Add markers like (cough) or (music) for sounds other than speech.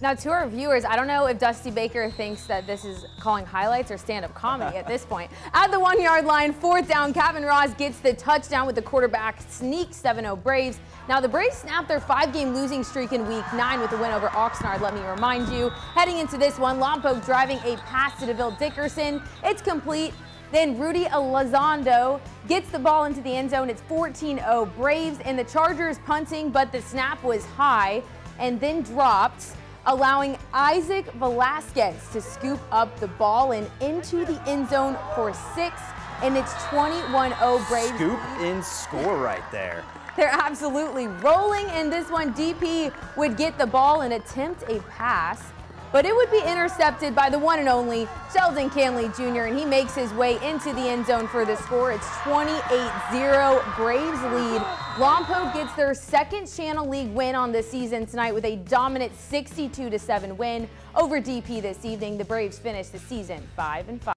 Now, to our viewers, I don't know if Dusty Baker thinks that this is calling highlights or stand-up comedy at this point. (laughs) At the one-yard line, fourth down, Kevin Ross gets the touchdown with the quarterback sneak 7-0 Braves. Now, the Braves snapped their five-game losing streak in Week 9 with a win over Oxnard, let me remind you. Heading into this one, Lompoc driving a pass to DeVille Dickerson. It's complete. Then Rudy Elizondo gets the ball into the end zone. It's 14-0 Braves, and the Chargers punting, but the snap was high and then dropped allowing Isaac Velasquez to scoop up the ball and into the end zone for six, and it's 21-0 Braves. Scoop in score right there. They're absolutely rolling, and this one DP would get the ball and attempt a pass but it would be intercepted by the one and only Sheldon Canley Jr., and he makes his way into the end zone for the score. It's 28-0 Braves lead. Lompoc gets their second Channel League win on the season tonight with a dominant 62-7 win over DP this evening. The Braves finish the season 5 and 5.